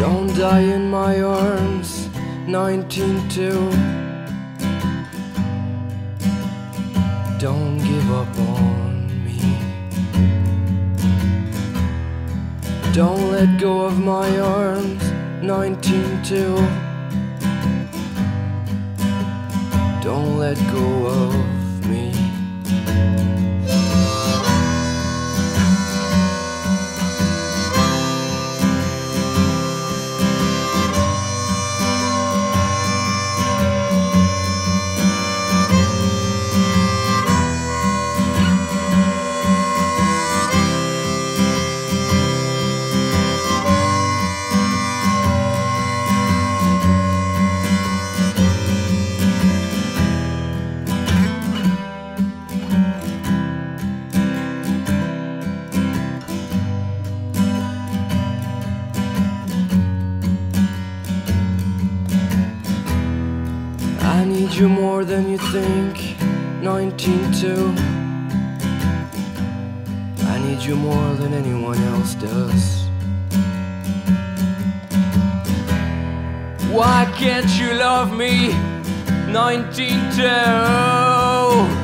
Don't die in my arms, 19-2 Don't give up on me. Don't let go of my arms, 19-2 Don't let go of need you more than you think, 19-2 I need you more than anyone else does. Why can't you love me, 19-2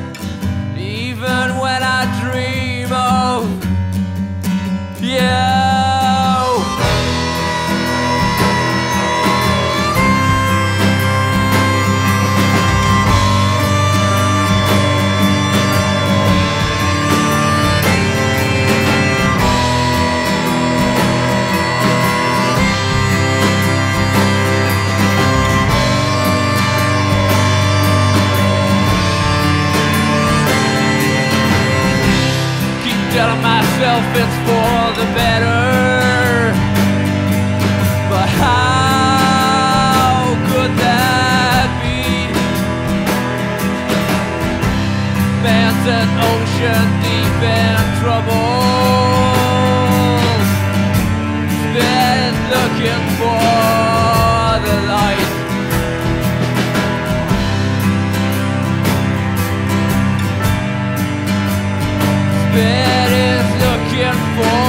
hope it's for the better. But how could that be? Man's an ocean deep in trouble. Been looking for the light. Been before